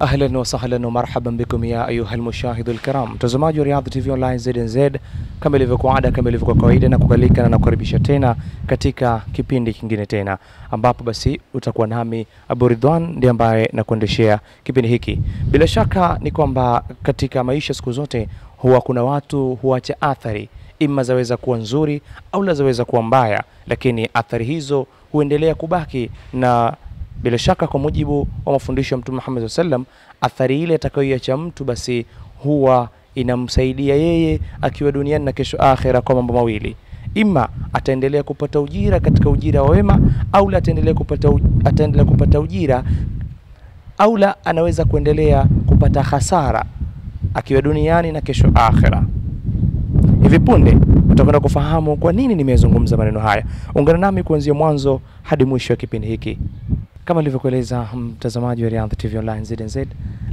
Ahlan wa sahlan wa marhaban bikum ya ayuha almushahidu alkiram, mtazamaji wa Riyadh TV Online ZNZ, kama ilivyokuwa ada, kama ilivyokuwa kawaida, na kukalika na nakukaribisha tena katika kipindi kingine tena, ambapo basi utakuwa nami Abu Ridwan ndiye ambaye nakuendeshea kipindi hiki. Bila shaka ni kwamba katika maisha siku zote huwa kuna watu huacha athari, ima zaweza kuwa nzuri au la zaweza kuwa mbaya, lakini athari hizo huendelea kubaki na bila shaka kwa mujibu wa mafundisho ya Mtume Muhammad sallam, athari ile atakayoiacha mtu basi huwa inamsaidia yeye akiwa duniani na kesho akhera kwa mambo mawili, ima ataendelea kupata ujira katika ujira wa wema, au la ataendelea kupata, ataendelea kupata ujira au la anaweza kuendelea kupata hasara akiwa duniani na kesho akhera. Hivi punde utakwenda kufahamu kwa nini nimezungumza maneno haya. Ungana nami kuanzia mwanzo hadi mwisho wa kipindi hiki. Kama nilivyokueleza mtazamaji wa Riyadh TV Online ZNZ,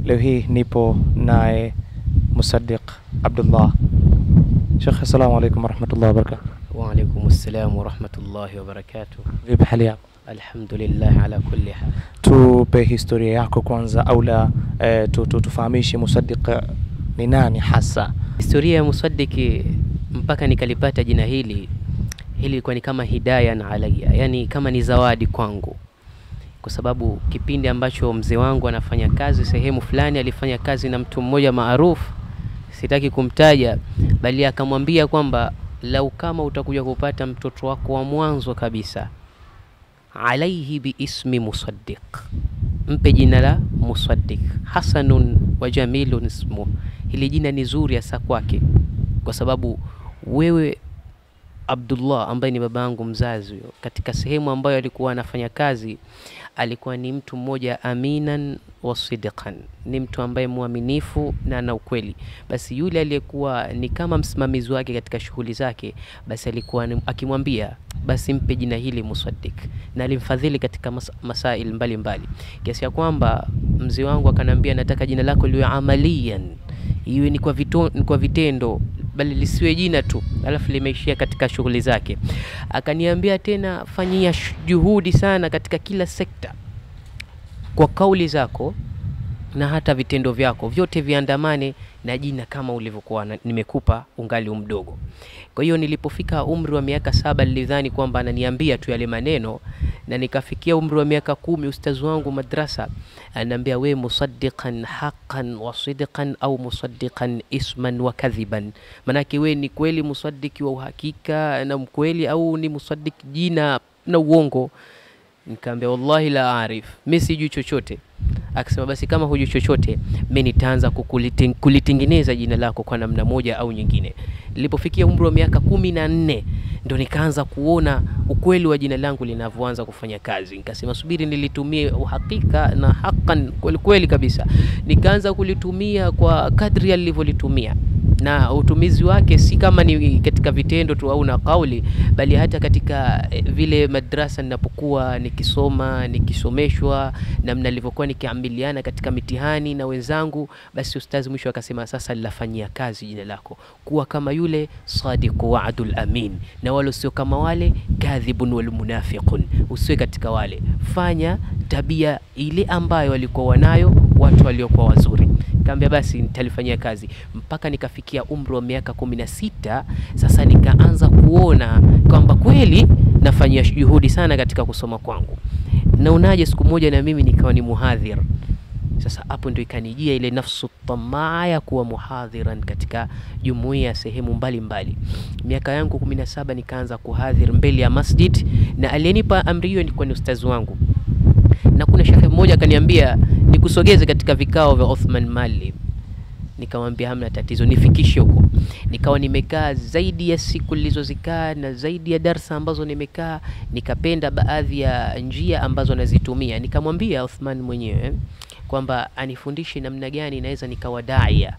leo hii nipo naye Musaddiq Abdullah. Sheikh, assalamu alaikum warahmatullahi wabarakatuh. Waalaikum assalam warahmatullahi wabarakatuh. Vipi hali yako? Alhamdulillah ala kulli hal. Tupe historia yako kwanza, au la eh, tu, tu, tufahamishe Musaddiq ni nani hasa? Historia ya Musaddiq mpaka nikalipata jina hili, hili ilikuwa ni kama hidayan alayya, yani kama ni zawadi kwangu, kwa sababu kipindi ambacho mzee wangu anafanya kazi sehemu fulani, alifanya kazi na mtu mmoja maarufu, sitaki kumtaja, bali akamwambia kwamba lau kama utakuja kupata mtoto wako wa mwanzo kabisa, alaihi biismi Musaddiq, mpe jina la Musaddiq, hasanun wa jamilun ismu. Hili jina ni zuri hasa kwake, kwa sababu wewe Abdullah ambaye ni baba yangu mzazi huyo, katika sehemu ambayo alikuwa anafanya kazi, alikuwa ni mtu mmoja aminan wa sidqan, ni mtu ambaye mwaminifu na ana ukweli. Basi yule aliyekuwa ni kama msimamizi wake katika shughuli zake, basi alikuwa akimwambia basi mpe jina hili Musaddiq, na alimfadhili katika mas masail mbalimbali, kiasi ya kwamba mzee wangu akanambia, nataka jina lako liwe amalian, iwe ni kwa, vito, ni kwa vitendo bali lisiwe jina tu alafu limeishia katika shughuli zake. Akaniambia tena, fanyia juhudi sana katika kila sekta, kwa kauli zako na hata vitendo vyako vyote viandamane na jina kama ulivyokuwa nimekupa ungali mdogo Kwa hiyo nilipofika umri wa miaka saba nilidhani kwamba ananiambia tu yale maneno, na nikafikia umri wa miaka kumi, ustazi wangu madrasa ananiambia we musaddiqan haqqan wa sidqan au musaddiqan isman wa kadhiban, manake we ni kweli musaddiki wa uhakika na mkweli au ni musaddiki jina na uongo. Nikaambia wallahi la arif, mimi sijui chochote. Akasema basi kama hujui chochote, mimi nitaanza kulitengeneza jina lako kwa namna moja au nyingine. Nilipofikia umri wa miaka kumi na nne ndo nikaanza kuona ukweli wa jina langu linavyoanza kufanya kazi. Nikasema subiri nilitumie uhakika na hakan kweli kweli kabisa, nikaanza kulitumia kwa kadri alivyolitumia na utumizi wake si kama ni katika vitendo tu au na kauli, bali hata katika eh, vile madrasa ninapokuwa nikisoma nikisomeshwa, namna nilivyokuwa nikiamiliana katika mitihani na wenzangu, basi ustazi mwisho akasema, sasa linafanyia kazi jina lako, kuwa kama yule sadiqu waadul amin, na wale usio kama wale kadhibun wal munafiqun, usiwe katika wale, fanya tabia ile ambayo walikuwa wanayo watu waliokuwa wazuri. Kaambia basi nitalifanyia kazi mpaka nikafikia umri wa miaka kumi na sita. Sasa nikaanza kuona kwamba kweli nafanyia juhudi sana katika kusoma kwangu. Naonaje siku moja na mimi nikawa ni muhadhir. Sasa hapo ndio ikanijia ile nafsu tamaa ya kuwa muhadhiran katika jumuiya sehemu mbalimbali. Miaka yangu kumi na saba nikaanza kuhadhir mbele ya masjid, na aliyenipa amri hiyo ni ustazi wangu na kuna shekhe mmoja akaniambia nikusogeze katika vikao vya Othman Mali. Nikamwambia hamna tatizo, nifikishe huko. Nikawa nimekaa zaidi ya siku nilizozikaa na zaidi ya darsa ambazo nimekaa, nikapenda baadhi ya njia ambazo anazitumia. Nikamwambia Othman mwenyewe kwamba anifundishe namna gani naweza nikawa daia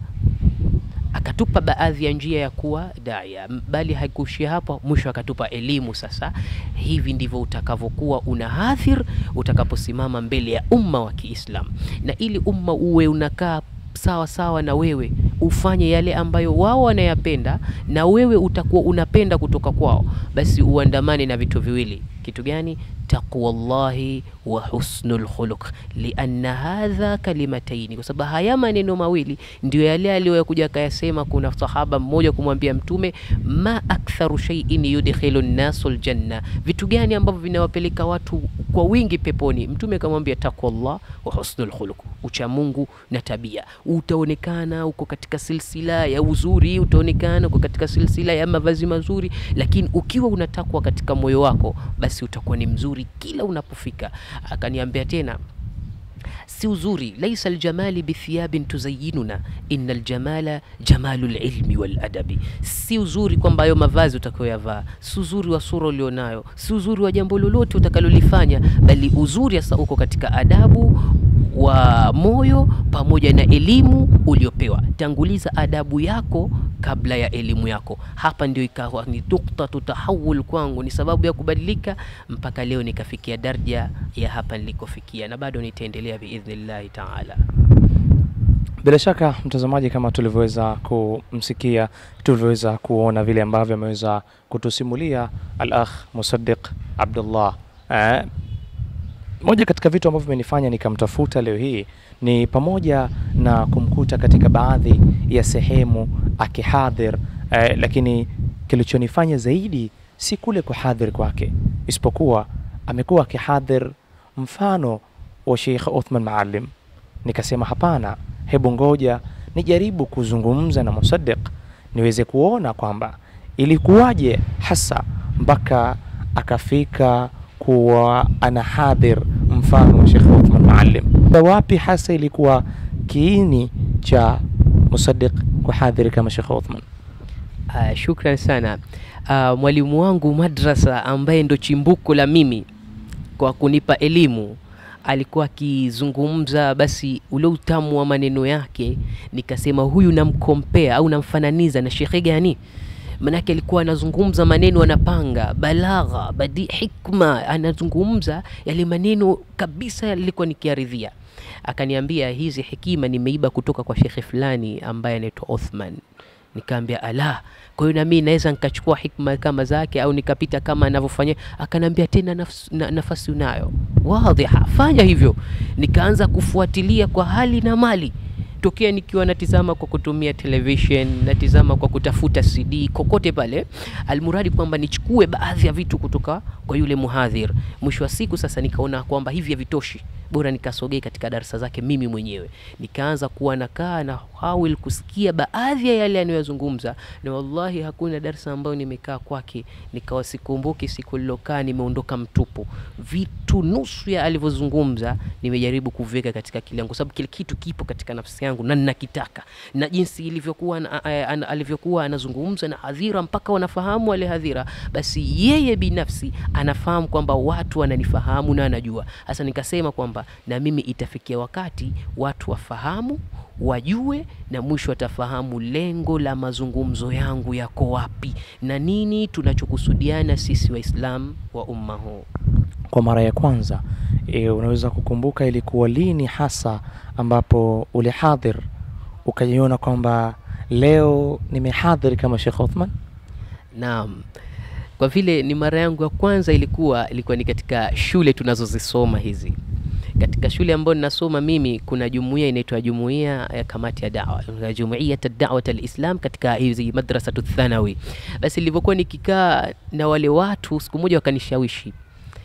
akatupa baadhi ya njia ya kuwa daya, bali haikuishia hapo. Mwisho akatupa elimu. Sasa hivi ndivyo utakavyokuwa unahadhir utakaposimama mbele ya umma wa Kiislam, na ili umma uwe unakaa sawa sawa na wewe, ufanye yale ambayo wao wanayapenda na wewe utakuwa unapenda kutoka kwao, basi uandamane na vitu viwili. Kitu gani? Taqwa llahi wa husnu lkhuluq lianna hadha kalimataini, kwa sababu haya maneno mawili ndio yale aliyokuja akayasema. Kuna sahaba mmoja kumwambia Mtume, ma aktharu shay'in yudkhilu nnasu ljanna, vitu gani ambavyo vinawapeleka watu kwa wingi peponi? Mtume akamwambia taqwa llah wa husnu lkhuluq, ucha Mungu na tabia. Utaonekana uko katika silsila ya uzuri, utaonekana uko katika silsila ya mavazi mazuri, lakini ukiwa unatakwa katika moyo wako, basi utakuwa ni mzuri kila unapofika. Akaniambia tena si uzuri, laisa aljamali bithiyabin tuzayinuna inna aljamala jamalu lilmi waladabi. Si uzuri kwamba hayo mavazi utakayoyavaa, si uzuri wa sura ulionayo, si uzuri wa jambo lolote utakalolifanya, bali uzuri hasa uko katika adabu wa moyo pamoja na elimu uliopewa. Tanguliza adabu yako kabla ya elimu yako. Hapa ndio ikawa ni tukta tutahawul kwangu, ni sababu ya kubadilika mpaka leo nikafikia darja ya hapa nilikofikia, na bado nitaendelea biidhnillahi taala. Bila shaka mtazamaji, kama tulivyoweza kumsikia, tulivyoweza kuona vile ambavyo ameweza kutusimulia al-akh Musaddiq Abdullah eh, moja katika vitu ambavyo vimenifanya nikamtafuta leo hii ni pamoja na kumkuta katika baadhi ya sehemu akihadhir eh, lakini kilichonifanya zaidi si kule kuhadhir kwake, isipokuwa amekuwa akihadhir mfano wa Sheikh Uthman Maalim. Nikasema hapana, hebu ngoja nijaribu kuzungumza na Musaddiq niweze kuona kwamba ilikuwaje hasa mpaka akafika kuwa anahadhir mfano Sheikh Uthman Maalim. Wapi hasa ilikuwa kiini cha Musaddiq kuhadhiri kama Sheikh Uthman? Uh, shukran sana uh, mwalimu wangu madrasa ambaye ndo chimbuko la mimi kwa kunipa elimu alikuwa akizungumza, basi ule utamu wa maneno yake nikasema, huyu namkompea au namfananiza na shekhe gani? Manake alikuwa anazungumza maneno, anapanga balagha, badi, hikma, anazungumza yale maneno kabisa yalikuwa nikiaridhia. Akaniambia hizi hekima nimeiba kutoka kwa shekhe fulani ambaye anaitwa Othman. Nikaambia ala, kwa hiyo nami naweza nikachukua hikma kama zake au nikapita kama anavyofanya. Akanambia tena nafs, na, nafasi unayo wadhiha, fanya hivyo. Nikaanza kufuatilia kwa hali na mali tokea nikiwa natizama kwa kutumia television, natizama kwa kutafuta CD kokote pale, almuradi kwamba nichukue baadhi ya vitu kutoka kwa yule muhadhir. Mwisho wa siku sasa nikaona kwamba hivi havitoshi, bora nikasogee katika darasa zake mimi mwenyewe, nikaanza kuwa nakaa na hawil kusikia baadhi ya yale anayozungumza, na wallahi hakuna darasa ambayo nimekaa kwake nikawa sikumbuki siku lilokaa nimeondoka mtupu. Vitu nusu ya alivyozungumza nimejaribu kuviweka katika kile yangu, sababu kile kitu kipo katika nafsi yangu na ninakitaka, na jinsi ilivyokuwa na, an, alivyokuwa anazungumza na hadhira mpaka wanafahamu wale hadhira, basi yeye binafsi anafahamu kwamba watu wananifahamu na anajua. Sasa nikasema kwamba na mimi itafikia wakati watu wafahamu wajue na mwisho watafahamu lengo la mazungumzo yangu yako wapi na nini tunachokusudiana sisi Waislamu wa umma huu. Kwa mara ya kwanza e, unaweza kukumbuka ilikuwa lini hasa ambapo ulihadhir ukajiona kwamba leo nimehadhiri kama Sheikh Othman? Naam, kwa vile ni mara yangu ya kwanza, ilikuwa ilikuwa ni katika shule tunazozisoma hizi katika shule ambayo ninasoma mimi kuna jumuiya inaitwa jumuiya ya kamati ya dawa, jumuiyat ad-da'wat alislam katika hizi madrasatu thanawi. Basi nilivyokuwa nikikaa na wale watu, siku moja wakanishawishi,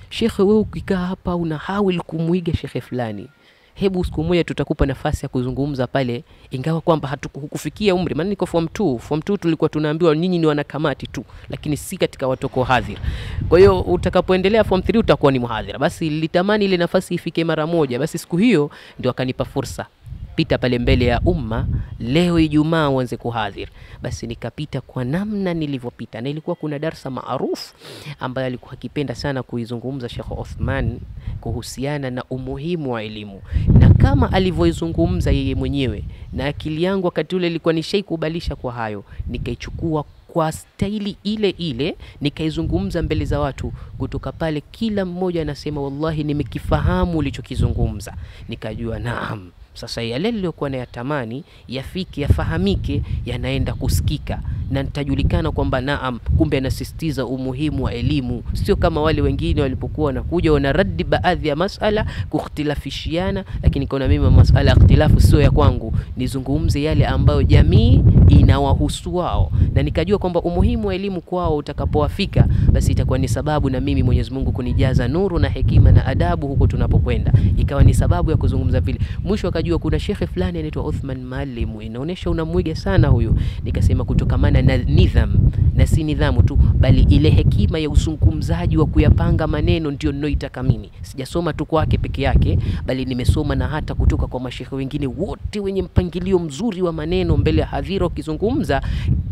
shekhe, wewe ukikaa hapa una hawil kumwiga shekhe fulani hebu siku moja tutakupa nafasi ya kuzungumza pale, ingawa kwamba hatukufikia umri, maana niko form 2. Form 2 tulikuwa tunaambiwa nyinyi ni wanakamati tu, lakini si katika watoko hadhira. Kwa hiyo utakapoendelea form 3 utakuwa ni mhadhira. Basi nilitamani ile nafasi ifike mara moja. Basi siku hiyo ndio akanipa fursa pita pale mbele ya umma leo Ijumaa uanze kuhadhir. Basi nikapita kwa namna nilivyopita, na ilikuwa kuna darsa maarufu ambayo alikuwa akipenda sana kuizungumza Sheikh Othman kuhusiana na umuhimu wa elimu, na kama alivyoizungumza yeye mwenyewe, na akili yangu wakati ule ilikuwa nishaikubalisha kwa hayo, nikaichukua kwa staili ile ile nikaizungumza mbele za watu. Kutoka pale kila mmoja anasema wallahi, nimekifahamu ulichokizungumza. Nikajua naam, sasa yale niliyokuwa nayatamani yafike, yafahamike, yanaenda kusikika. na nitajulikana kwamba naam, kumbe anasisitiza umuhimu wa elimu, sio kama wale wengine walipokuwa wanakuja wanaradi baadhi ya masala kukhtilafishiana, lakini kaona mimi masala ya ikhtilafu sio ya kwangu, nizungumze yale ambayo jamii inawahusu wao, na nikajua kwamba umuhimu wa elimu kwao utakapowafika, basi itakuwa ni sababu na mimi Mwenyezi Mungu kunijaza nuru na hekima na adabu huko tunapokwenda, ikawa ni sababu ya kuzungumza vile. Mwisho akajua kuna shekhe fulani anaitwa Uthman Maalim, inaonyesha unamwiga sana huyu. Nikasema kutokamana na nidham na si nidhamu tu, bali ile hekima ya uzungumzaji wa kuyapanga maneno ndio ninoitaka mimi. Sijasoma tu kwake peke yake, bali nimesoma na hata kutoka kwa mashekhe wengine wote wenye mpangilio mzuri wa maneno mbele ya hadhira. Ukizungumza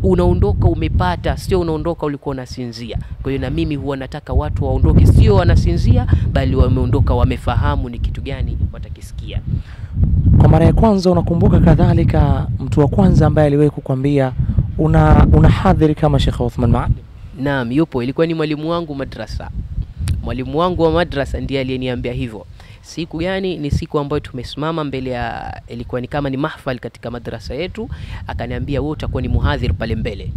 unaondoka umepata, sio unaondoka ulikuwa unasinzia. Kwa hiyo na mimi huwa nataka watu waondoke, sio wanasinzia, bali wameondoka wamefahamu ni kitu gani watakisikia. Kwa mara ya kwanza unakumbuka kadhalika mtu wa kwanza ambaye aliwahi kukwambia una una hadhiri kama Sheikh Uthman Maalim? Naam, yupo. Ilikuwa ni mwalimu wangu madrasa. Mwalimu wangu wa madrasa ndiye aliyeniambia hivyo. Siku gani? Ni siku ambayo tumesimama mbele ya, ilikuwa ni kama ni mahfal katika madrasa yetu, akaniambia wewe utakuwa ni muhadhir pale mbele,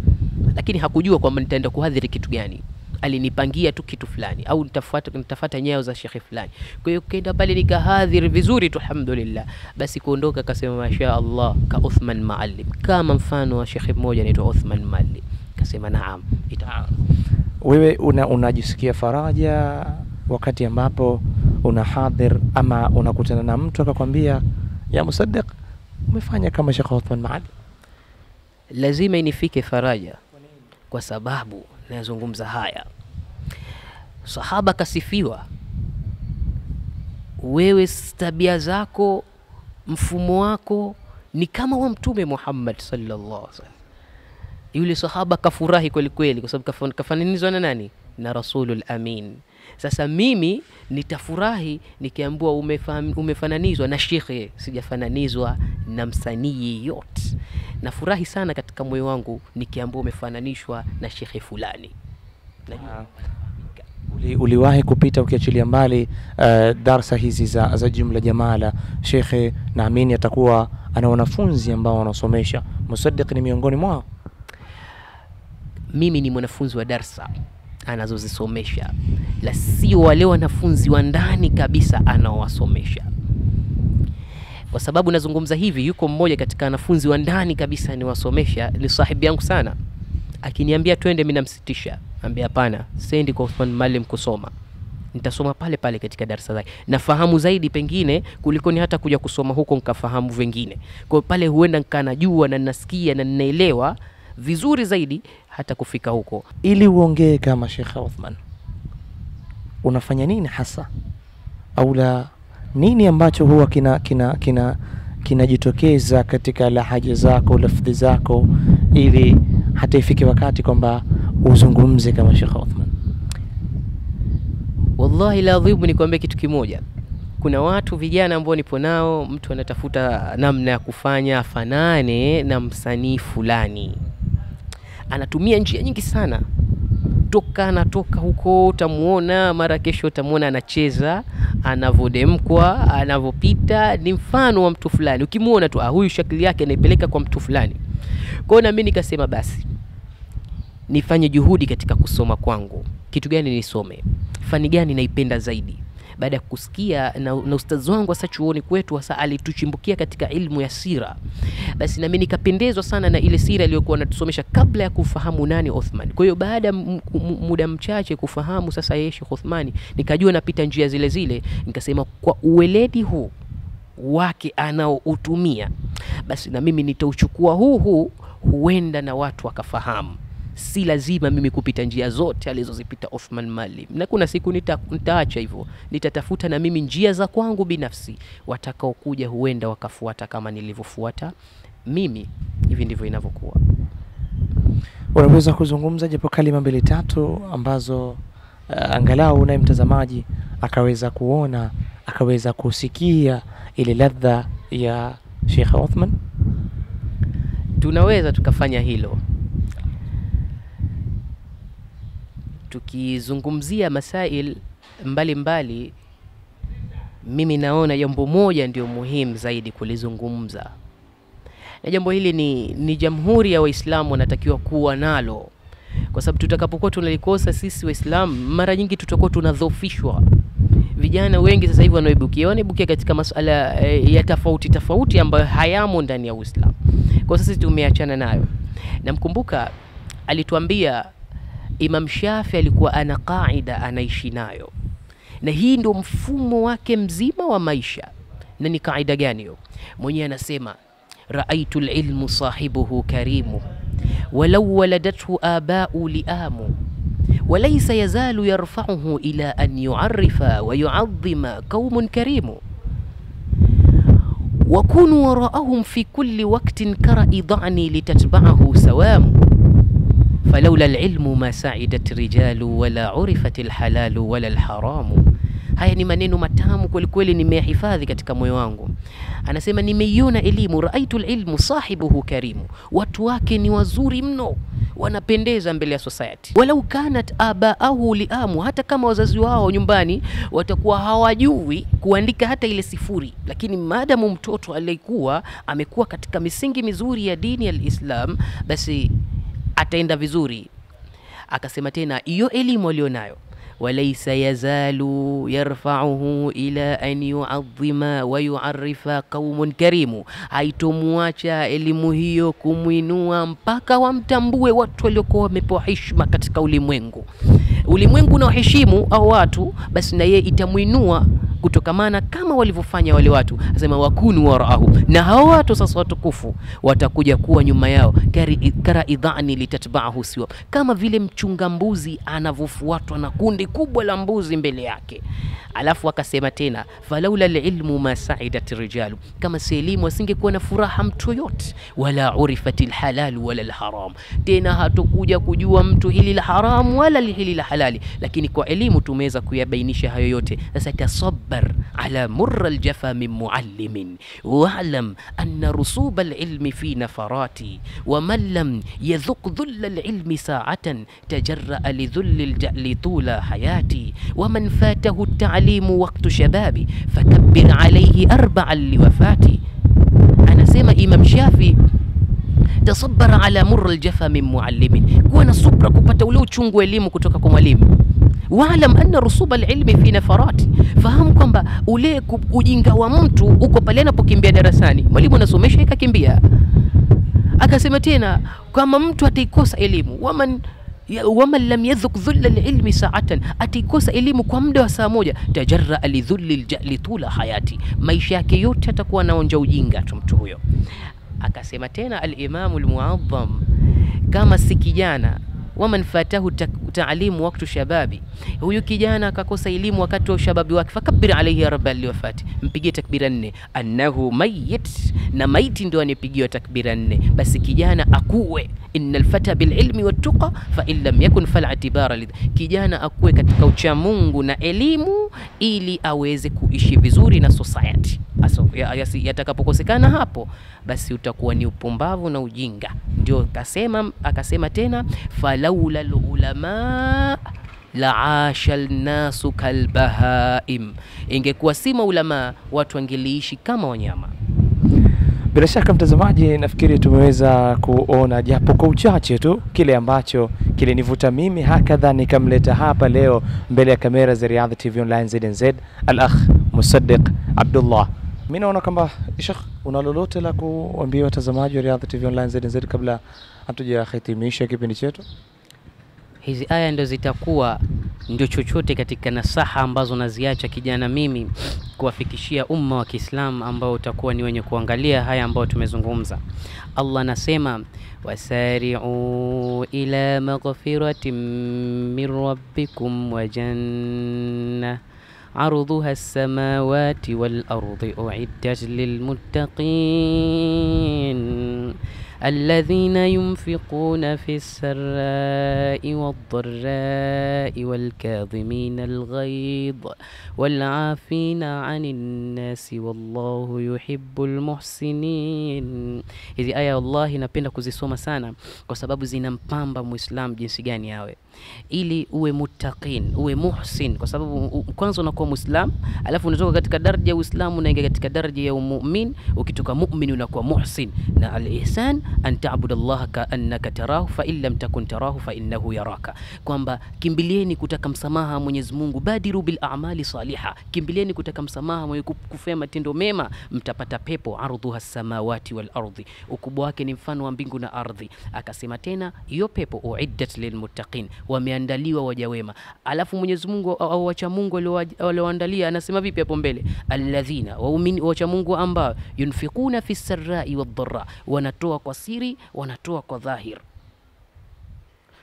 lakini hakujua kwamba nitaenda kuhadhiri kitu gani. Alinipangia tu kitu fulani au nitafuata nitafuata nyayo za shekhe fulani. Kwa hiyo kaenda pale nikahadhiri vizuri tu, alhamdulillah. Basi kuondoka, kasema masha Allah, ka Uthman Maalim, kama mfano wa shekhe mmoja anaitwa Uthman Maalim. Kasema naam, ita Wewe una unajisikia faraja wakati ambapo una hadhir ama unakutana na mtu akakwambia ya Musaddiq, umefanya kama Sheikh Uthman maali lazima inifike faraja, kwa sababu nazungumza haya. Sahaba kasifiwa, wewe tabia zako, mfumo wako ni kama wa Mtume Muhammad sallallahu alaihi wasallam. Yule sahaba kafurahi kwelikweli, kweli, kwa sababu kafan- kafananizwa na nani? Na Rasulul Amin. Sasa mimi nitafurahi nikiambua umefananizwa na shekhe, sijafananizwa na msanii yeyote. Nafurahi sana katika moyo wangu nikiambua umefananishwa na shekhe fulani. Najua Uli, uliwahi kupita ukiachilia mbali uh, darsa hizi za, za jumla jamala, shekhe naamini atakuwa ana wanafunzi ambao wanasomesha. Musaddiq ni miongoni mwao. mimi ni mwanafunzi wa darsa anazozisomesha, la sio wale wanafunzi wa ndani kabisa anaowasomesha. Kwa sababu nazungumza hivi, yuko mmoja katika wanafunzi wa ndani kabisa niwasomesha, ni sahibi yangu sana. Akiniambia twende, mimi namsitisha, ambia hapana, sendi kwa Uthman Malim kusoma nitasoma pale pale katika darasa zake, nafahamu zaidi pengine kuliko ni hata kuja kusoma huko nkafahamu vingine. Kwa pale huenda nkaa najua na nasikia na ninaelewa vizuri zaidi hata kufika huko. Ili uongee kama Sheikh Uthman, unafanya nini hasa, au la nini ambacho huwa kina kina kina kinajitokeza katika lahaja zako, lafdhi zako, ili hata ifike wakati kwamba uzungumze kama Sheikh Uthman? Wallahi ladhimu, nikwambia kitu kimoja. Kuna watu vijana ambao nipo nao, mtu anatafuta namna ya kufanya afanane na msanii fulani, anatumia njia nyingi sana toka anatoka huko, utamuona mara kesho, utamuona anacheza, anavodemkwa, anavopita, ni mfano wa mtu fulani. Ukimuona tu ah, huyu shakili yake anaipeleka kwa mtu fulani. Kwa hiyo na mimi nikasema basi nifanye juhudi katika kusoma kwangu. Kitu gani nisome? Fani gani naipenda zaidi? Baada ya kusikia na, na ustazi wangu hasa chuoni kwetu hasa alituchimbukia katika ilmu ya sira, basi nami nikapendezwa sana na ile sira iliyokuwa anatusomesha kabla ya kufahamu nani Uthman. Kwa hiyo baada muda mchache kufahamu sasa yeye Sheikh Uthmani, nikajua napita njia zile zile, nikasema kwa uweledi huu wake anaoutumia, basi na mimi nitauchukua huu huu, huenda na watu wakafahamu. Si lazima mimi kupita njia zote alizozipita Othman Maalim, na kuna siku nita, nitaacha hivyo, nitatafuta na mimi njia za kwangu binafsi, watakaokuja huenda wakafuata kama nilivyofuata mimi. Hivi ndivyo inavyokuwa. Unaweza kuzungumza japo kalima mbili tatu ambazo uh, angalau naye mtazamaji akaweza kuona akaweza kusikia ile ladha ya Sheikh Othman? Tunaweza tukafanya hilo tukizungumzia masail mbalimbali mbali, mimi naona jambo moja ndio muhimu zaidi kulizungumza, na jambo hili ni, ni jamhuri ya Waislamu wanatakiwa kuwa nalo, kwa sababu tutakapokuwa tunalikosa sisi Waislamu, mara nyingi tutakuwa tunadhofishwa. Vijana wengi sasa hivi wanaoibukia wanaibukia katika masuala eh, ya tofauti tofauti ambayo hayamo ndani ya Uislamu. Kwa sisi tumeachana nayo. Namkumbuka alituambia Imam Shafi alikuwa ana kaida anaishi nayo, na hii ndio mfumo wake mzima wa maisha. Na ni kaida gani hiyo? Mwenyewe anasema raaitu lilmu sahibuhu karimu walau waladathu abau liamu walaysa yazalu yarfauhu ila an yuarifa wa yuadhima qaumun karimu wakunu waraahum fi kulli waktin karai dhani litatbaahu sawamu falaula lilmu ma saidat rijalu wala urifat lhalalu wala lharamu. Haya ni maneno matamu kwelikweli, nimeyahifadhi katika moyo wangu. Anasema nimeiona elimu, raaitu lilmu sahibuhu karimu, watu wake ni wazuri mno, wanapendeza mbele ya society. Walau kanat abaahu liamu, hata kama wazazi wao nyumbani watakuwa hawajui kuandika hata ile sifuri, lakini maadamu mtoto aliyekuwa amekuwa katika misingi mizuri ya dini ya Islam, basi ataenda vizuri. Akasema tena hiyo elimu alionayo walaisa يزال yarfauhu ila an yuadhima wa قوم qaumun karimu, haitomwacha elimu hiyo kumwinua mpaka wamtambue watu waliokuwa wamepewa heshima katika ulimwengu. Ulimwengu unaoheshimu au watu, basi na yeye itamwinua kutokamana kama walivyofanya wale watu. Asema wakunu waraahu, na hao watu sasa watukufu watakuja kuwa nyuma yao, kari- kara idhani litatbaahu siwa, kama vile mchunga mbuzi anavyofuatwa na kundi kubwa la mbuzi mbele yake. Alafu akasema tena, falaula lilmu ma saidat rijalu, kama si elimu asingekuwa na furaha mtu yote, wala urifati lhalalu wala lharam, tena hatokuja kujua mtu hili la haramu wala hili la halali, lakini kwa elimu tumeweza kuyabainisha hayo yote. Sasa tasabar ala murra aljafa min muallimin. Walam anna rusuba alilmi fi nafarati. Waman lam yadhuq dhulla alilmi saatan tajaraa lidhulli ljali tula hayati waman fatahu talimu waktu shababi fakabir alaihi arbaan liwafati. Anasema Imam Shafi tasabara ala murra aljafa min muallimin, kuwa na subra kupata ule uchungu elimu kutoka kwa mwalimu. Waalam anna rusuba alilmi fi nafarati, fahamu kwamba ule ujinga wa mtu uko pale anapokimbia darasani, mwalimu anasomesha ikakimbia. Akasema tena kama mtu ataikosa elimu, waman waman lam yadhuk dhulla lilmi saatan, ataikosa elimu kwa muda wa saa moja, tajaraa lidhulli ljali tula hayati, maisha yake yote atakuwa anaonja ujinga tu mtu huyo. Akasema tena Alimamu Lmuadham, kama si kijana waman fatahu ta- taalimu waktu shababi, huyu kijana akakosa elimu wakati wa ushababi wake, fakabir alaihi ya rabbi aliwafati, mpigie takbira nne. Annahu mayit, na maiti ndio anipigiwa takbira nne. Basi kijana akuwe, innal fata bil ilmi wat tuqa fa in lam yakun falatibara lid, kijana akuwe katika uchamungu na elimu, ili aweze kuishi vizuri na society. Yatakapokosekana hapo, basi utakuwa ni upumbavu na ujinga. Ndio akasema akasema tena falaula lulama laasha lnasu kalbahaim, ingekuwa si maulamaa watu wangeliishi kama wanyama. Bila shaka mtazamaji, nafikiri tumeweza kuona japo kwa uchache tu kile ambacho kilinivuta mimi hakadha nikamleta hapa leo mbele ya kamera za Riyadh TV Online ZNZ, al-akh Musaddiq Abdullah. Mimi naona kwamba Sheikh, una lolote la kuambia watazamaji wa Riyadh TV Online ZNZ kabla hatujahitimisha kipindi chetu? Hizi aya ndio zitakuwa ndio chochote katika nasaha ambazo naziacha kijana mimi kuwafikishia umma wa Kiislamu ambao utakuwa ni wenye kuangalia haya ambayo tumezungumza. Allah anasema wasari'u ila maghfiratin min rabbikum wa janna عرضها السماوات والأرض أعدت للمتقين. الذين ينفقون في السراء والضراء والكاظمين الغيظ والعافين عن الناس والله يحب المحسنين. هذه آية الله نبينا napenda سوما سانا kwa sababu zinampamba muislam jinsi gani yawe ili uwe muttaqin, uwe muhsin, kwa sababu kwanza unakuwa Muislam, alafu unatoka katika daraja ya Uislamu unaingia katika daraja ya umumin. Ukitoka mumin unakuwa muhsin, na al-ihsan an ta'budu Allah kaannaka tarahu fa in lam takun tarahu fa innahu yaraka, kwamba kimbilieni kutaka msamaha Mwenyezi Mungu, badiru bil a'mali saliha, kimbilieni kutaka msamaha mwenye kufanya matendo mema, mtapata pepo. Ardhuha samawati wal ardhi, ukubwa wake ni mfano wa mbingu na ardhi. Akasema tena hiyo pepo uiddat lilmuttaqin, wameandaliwa waja wema. Alafu Mwenyezi Mungu au wacha Mungu walioandalia anasema vipi hapo mbele? Alladhina, waumini wacha Mungu ambao yunfikuna fi sarrai wadharra, wanatoa kwa siri, wanatoa kwa dhahir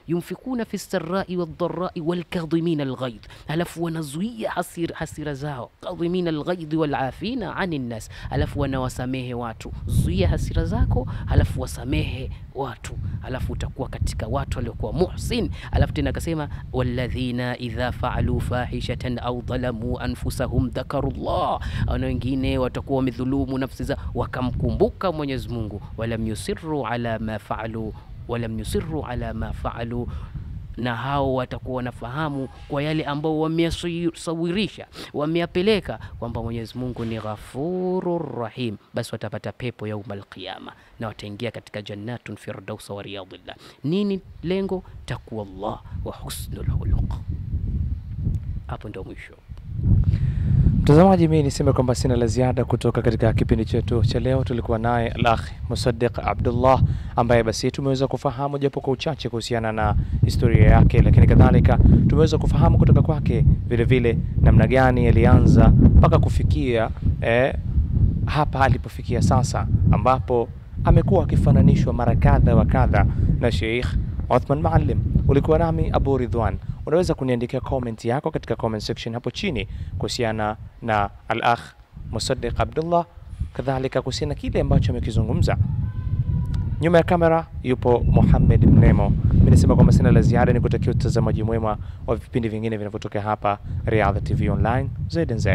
yunfikuna fi sarai waldharai walkadhimina alghaidh, alafu wanazuia hasir, hasira zao. Kadhimina alghaidhi walafina ani nnas, alafu wanawasamehe watu. Zuia hasira zako, alafu wasamehe watu, alafu utakuwa katika watu waliokuwa muhsin. Alafu tena akasema walladhina idha faalu fahishatan au dhalamu anfusahum dhakaru llah, na wengine watakuwa wamedhulumu nafsi zao wakamkumbuka Mwenyezi Mungu, walam yusiru ala ma faalu walam yusiru ala ma faalu, na hao watakuwa wanafahamu kwa yale ambao wameyasawirisha wameyapeleka, kwamba Mwenyezi Mungu ni ghafurur rahim, basi watapata pepo yaumal qiyama na wataingia katika jannatun firdausa wa riyadillah. Nini lengo? Taqwallah wa husnul khuluq. Hapo ndio mwisho. Mtazamaji, mimi niseme kwamba sina la ziada kutoka katika kipindi chetu cha leo. Tulikuwa naye Al-Akh Musaddiq Abdullah ambaye basi tumeweza kufahamu japo kwa uchache kuhusiana na historia yake, lakini kadhalika tumeweza kufahamu kutoka kwake vile vile namna gani alianza mpaka kufikia eh, hapa alipofikia sasa, ambapo amekuwa akifananishwa mara kadha wa kadha na Sheikh uthman Maalim. Ulikuwa nami Abu Ridwan. Unaweza kuniandikia comment yako katika comment section hapo chini kuhusiana na Al-Akh Musaddiq Abdullah, kadhalika kuhusiana na kile ambacho amekizungumza. Nyuma ya kamera yupo Mohamed Mnemo. Mimi nasema kwamba sina la ziada, ni kutakia utazamaji mwema wa vipindi vingine vinavyotokea hapa Riyadh TV Online ZNZ.